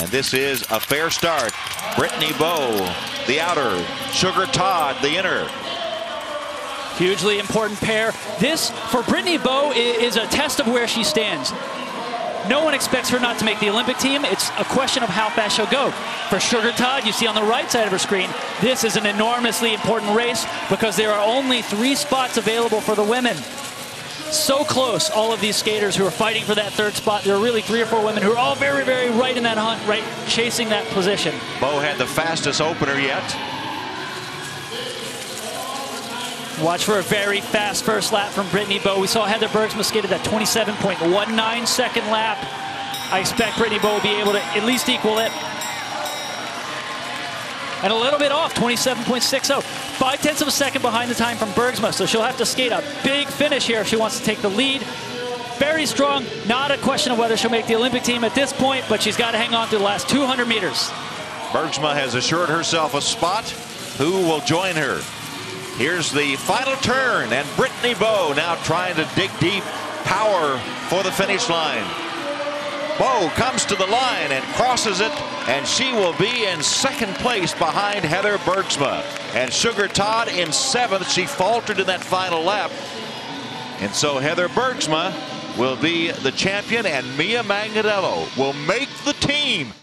And this is a fair start. Brittany Bowe, the outer. Sugar Todd, the inner. Hugely important pair. This, for Brittany Bowe, is a test of where she stands. No one expects her not to make the Olympic team. It's a question of how fast she'll go. For Sugar Todd, you see on the right side of her screen, this is an enormously important race because there are only three spots available for the women. So close, all of these skaters who are fighting for that third spot. There are really three or four women who are all very, very right in that hunt, right, chasing that position. Bowe had the fastest opener yet. Watch for a very fast first lap from Brittany Bowe. We saw Heather Bergsma skated that 27.19 second lap. I expect Brittany Bowe will be able to at least equal it. And a little bit off, 27.60. Five tenths of a second behind the time from Bergsma, so she'll have to skate a big finish here if she wants to take the lead. Very strong, not a question of whether she'll make the Olympic team at this point, but she's got to hang on to the last 200 meters. Bergsma has assured herself a spot. Who will join her? Here's the final turn, and Brittany Bowe now trying to dig deep. Power for the finish line. Bowe comes to the line and crosses it, and she will be in second place behind Heather Bergsma. And Sugar Todd in seventh. She faltered in that final lap. And so Heather Bergsma will be the champion, and Mia Manganello will make the team.